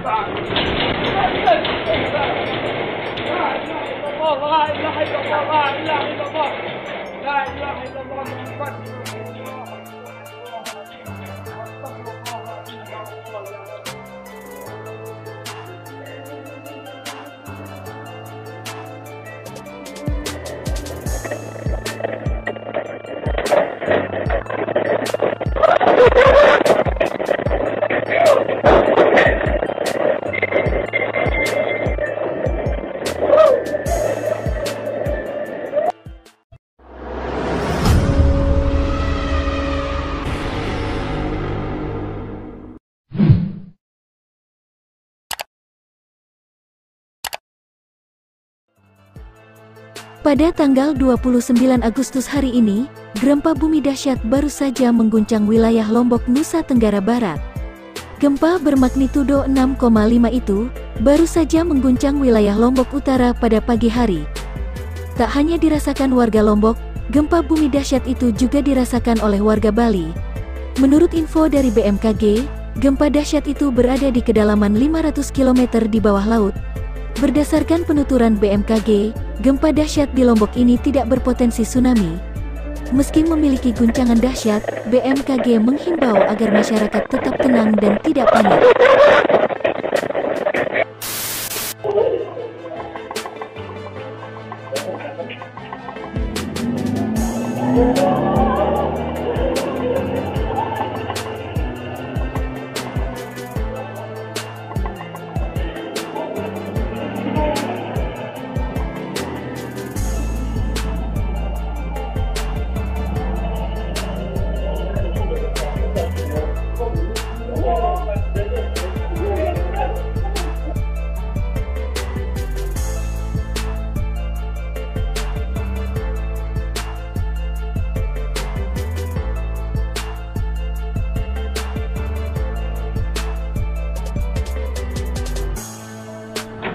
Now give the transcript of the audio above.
الله. لا إله إلا الله. لا إله إلا الله. محمد Pada tanggal 29 Agustus hari ini, gempa bumi dahsyat baru saja mengguncang wilayah Lombok, Nusa Tenggara Barat. Gempa bermagnitudo 6,5 itu baru saja mengguncang wilayah Lombok Utara pada pagi hari. Tak hanya dirasakan warga Lombok, gempa bumi dahsyat itu juga dirasakan oleh warga Bali. Menurut info dari BMKG, gempa dahsyat itu berada di kedalaman 500 km di bawah laut. Berdasarkan penuturan BMKG, Gempa dahsyat di Lombok ini tidak berpotensi tsunami. Meski memiliki guncangan dahsyat, BMKG menghimbau agar masyarakat tetap tenang dan tidak panik.